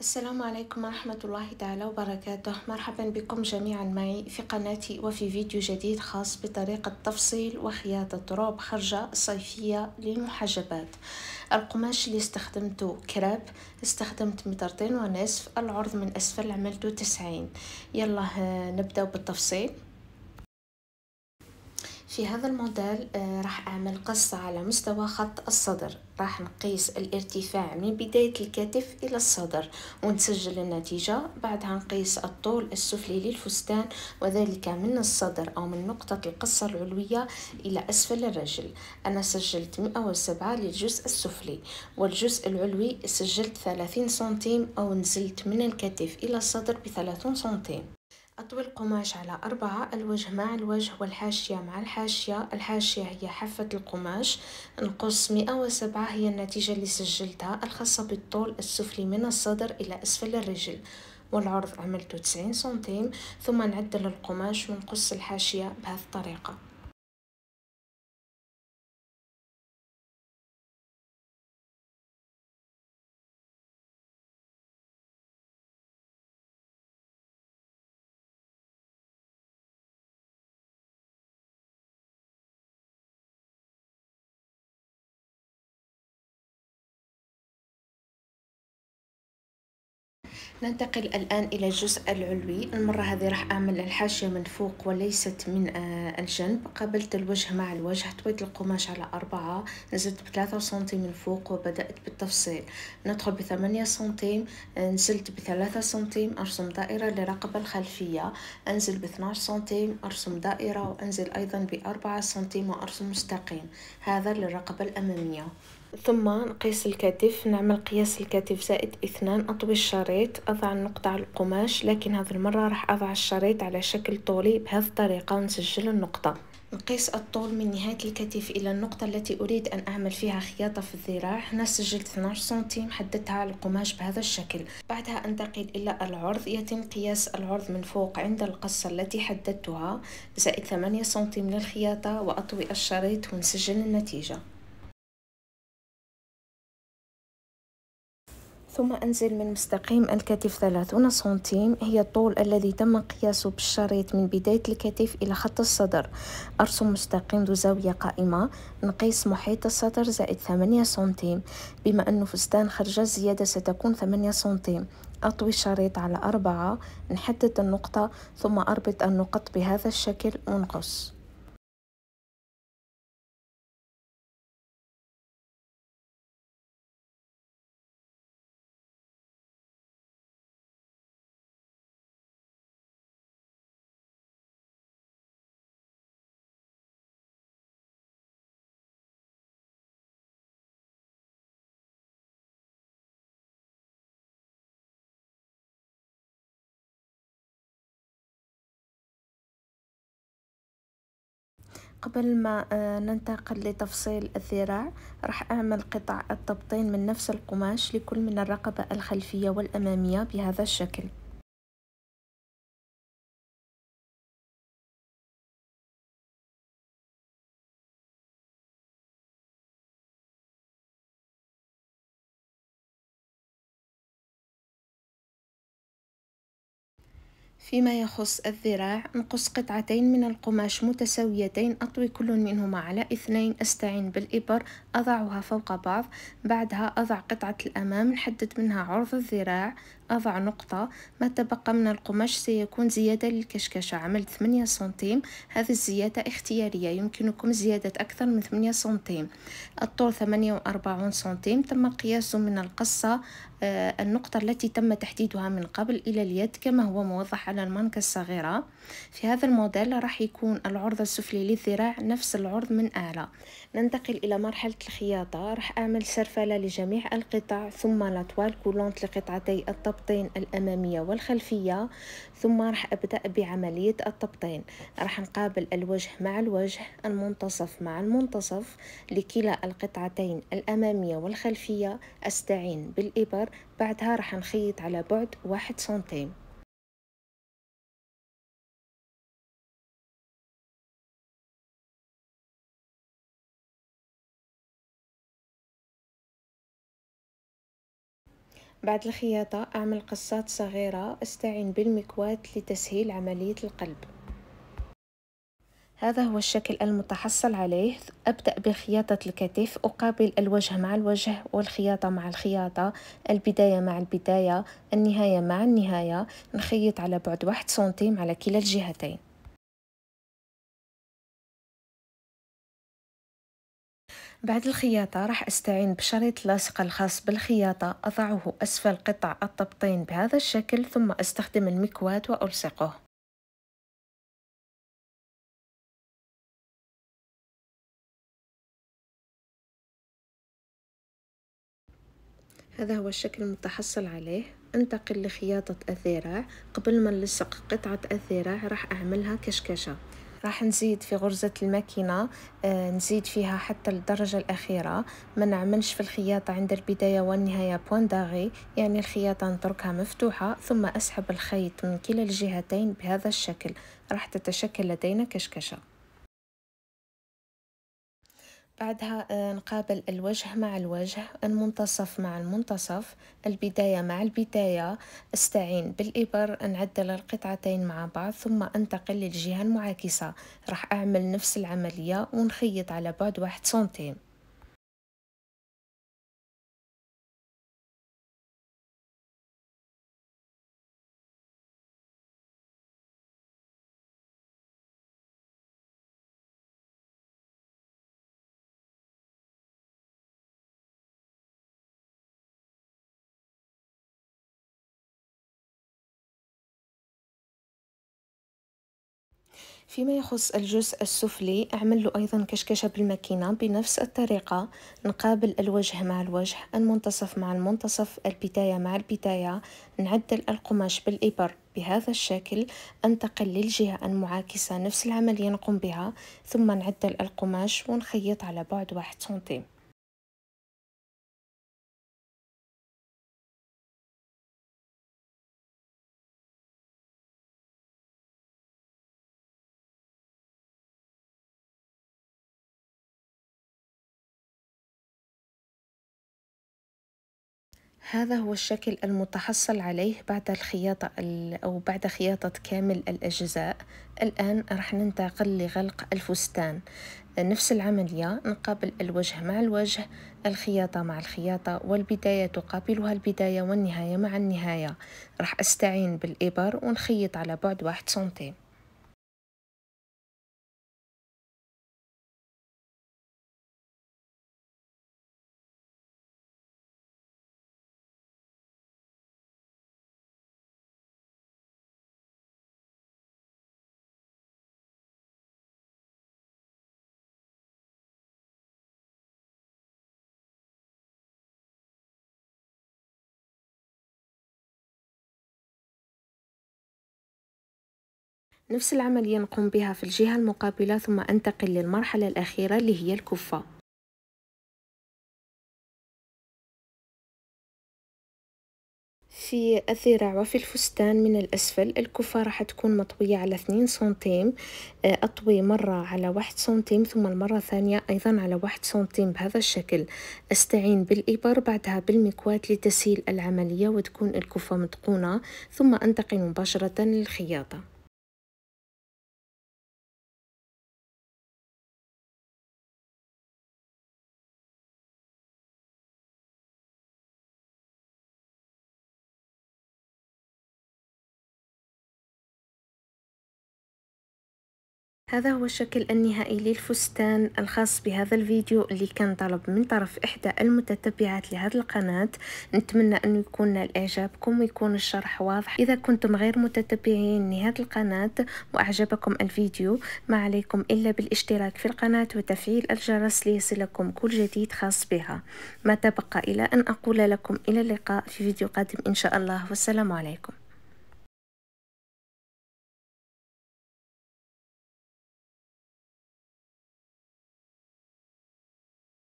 السلام عليكم ورحمة الله تعالى وبركاته. مرحبا بكم جميعا معي في قناتي وفي فيديو جديد خاص بطريقة تفصيل وخياطة روب خرجة صيفية للمحجبات. القماش اللي استخدمته كراب استخدمت مترتين ونصف العرض من أسفل عملته تسعين. يلا نبدأ بالتفصيل. في هذا الموديل آه، راح أعمل قصة على مستوى خط الصدر. راح نقيس الارتفاع من بداية الكتف إلى الصدر ونسجل النتيجة. بعدها نقيس الطول السفلي للفستان وذلك من الصدر أو من نقطة القصة العلوية إلى أسفل الرجل. أنا سجلت مئة وسبعة للجزء السفلي والجزء العلوي سجلت ثلاثين سنتيم أو نزلت من الكتف إلى الصدر بثلاثون سنتيم. أطوي القماش على أربعة الوجه مع الوجه والحاشية مع الحاشية. الحاشية هي حافة القماش. نقص مئة وسبعة هي النتيجة اللي سجلتها الخاصة بالطول السفلي من الصدر إلى أسفل الرجل. والعرض عملته تسعين سنتيم ثم نعدل القماش ونقص الحاشية بهذه الطريقة. ننتقل الآن إلى الجزء العلوي. المرة هذه راح أعمل الحاشية من فوق وليست من آه، الجنب. قابلت الوجه مع الوجه طويت القماش على أربعة نزلت بثلاثة سنتيم من فوق وبدأت بالتفصيل. ندخل بثمانية سنتيم نزلت بثلاثة سنتيم أرسم دائرة لرقبة الخلفية. أنزل باثناش سنتيم أرسم دائرة وأنزل أيضا بأربعة سنتيم وأرسم مستقيم. هذا للرقبة الأمامية. ثم نقيس الكتف نعمل قياس الكتف زائد إثنان أطوي الشريط أضع النقطة على القماش لكن هذه المرة راح أضع الشريط على شكل طولي بهذه الطريقة ونسجل النقطة. نقيس الطول من نهاية الكتف إلى النقطة التي أريد أن أعمل فيها خياطة في الذراع. هنا سجلت 12 سنتيم حددتها على القماش بهذا الشكل. بعدها أنتقل إلى العرض يتم قياس العرض من فوق عند القصة التي حددتها زائد 8 سنتيم للخياطة وأطوي الشريط ونسجل النتيجة. ثم أنزل من مستقيم الكتف ثلاثون سنتيم. هي الطول الذي تم قياسه بالشريط من بداية الكتف إلى خط الصدر. أرسم مستقيم ذو زاوية قائمة. نقيس محيط الصدر زائد ثمانية سنتيم. بما أنه فستان خرجة الزيادة ستكون ثمانية سنتيم. أطوي الشريط على أربعة. نحدد النقطة ثم أربط النقط بهذا الشكل. ونقص قبل ما آه، ننتقل لتفصيل الذراع راح أعمل قطع التبطين من نفس القماش لكل من الرقبة الخلفية والأمامية بهذا الشكل. فيما يخص الذراع نقص قطعتين من القماش متساويتين أطوي كل منهما على اثنين أستعين بالإبر أضعها فوق بعض بعدها أضع قطعة الأمام نحدد منها عرض الذراع. أضع نقطة. ما تبقى من القماش سيكون زيادة للكشكشة. عملت ثمانية سنتيم. هذه الزيادة اختيارية. يمكنكم زيادة أكثر من ثمانية سنتيم. الطول ثمانية وأربعون سنتيم. تم قياسه من القصة آه، النقطة التي تم تحديدها من قبل إلى اليد كما هو موضح على المانكة الصغيرة. في هذا الموديل راح يكون العرض السفلي للذراع نفس العرض من أعلى ننتقل إلى مرحلة الخياطة. راح أعمل سرفلة لجميع القطع ثم لطوال كولونت لقطعتي التبطين الأمامية والخلفية ثم راح أبدأ بعملية التبطين. راح نقابل الوجه مع الوجه المنتصف مع المنتصف. لكلا القطعتين الأمامية والخلفية أستعين بالإبر. بعدها راح نخيط على بعد واحد سنتيم. بعد الخياطة أعمل قصات صغيرة أستعين بالمكواة لتسهيل عملية القلب. هذا هو الشكل المتحصل عليه. أبدأ بخياطة الكتف. أقابل الوجه مع الوجه والخياطة مع الخياطة. البداية مع البداية. النهاية مع النهاية. نخيط على بعد واحد سنتيم على كلا الجهتين. بعد الخياطة راح أستعين بشريط لاصق الخاص بالخياطة أضعه أسفل قطع التبطين بهذا الشكل ثم أستخدم المكواة وألصقه. هذا هو الشكل المتحصل عليه. أنتقل لخياطة الذراع. قبل ما نلصق قطعة الذراع راح أعملها كشكشة. راح نزيد في غرزة الماكينة آه نزيد فيها حتى الدرجة الأخيرة. ما نعملش في الخياطة عند البداية والنهاية بوان داغي يعني الخياطة نتركها مفتوحة ثم أسحب الخيط من كلا الجهتين بهذا الشكل. راح تتشكل لدينا كشكشة. بعدها آه، نقابل الوجه مع الوجه المنتصف مع المنتصف البداية مع البداية. استعين بالإبر نعدل القطعتين مع بعض ثم أنتقل للجهة المعاكسة. راح أعمل نفس العملية ونخيط على بعد واحد سنتيم. فيما يخص الجزء السفلي أعمل له أيضا كشكشة بالماكينة بنفس الطريقة نقابل الوجه مع الوجه المنتصف مع المنتصف البداية مع البداية نعدل القماش بالإبر بهذا الشكل أنتقل للجهة المعاكسة نفس العملية نقوم بها ثم نعدل القماش ونخيط على بعد واحد سنتيم. هذا هو الشكل المتحصل عليه بعد الخياطة أو بعد خياطة كامل الأجزاء. الآن راح ننتقل لغلق الفستان. نفس العملية نقابل الوجه مع الوجه الخياطة مع الخياطة والبداية تقابلها البداية والنهاية مع النهاية. راح أستعين بالإبر ونخيط على بعد واحد سنتيم نفس العملية نقوم بها في الجهة المقابلة ثم أنتقل للمرحلة الأخيرة اللي هي الكفة في الذراع وفي الفستان من الأسفل الكفة راح تكون مطوية على اثنين سنتيم آه، أطوي مرة على واحد سنتيم ثم المرة الثانية أيضا على واحد سنتيم بهذا الشكل. أستعين بالإبر بعدها بالمكواة لتسهيل العملية وتكون الكفة متقونة ثم أنتقل مباشرة للخياطة. هذا هو الشكل النهائي للفستان الخاص بهذا الفيديو اللي كان طلب من طرف إحدى المتتبعات لهذه القناة. نتمنى أنه يكون الإعجابكم ويكون الشرح واضح. إذا كنتم غير متتبعين لهذه القناة وأعجبكم الفيديو ما عليكم إلا بالاشتراك في القناة وتفعيل الجرس ليصلكم كل جديد خاص بها. ما تبقى إلى أن أقول لكم إلى اللقاء في فيديو قادم إن شاء الله. والسلام عليكم.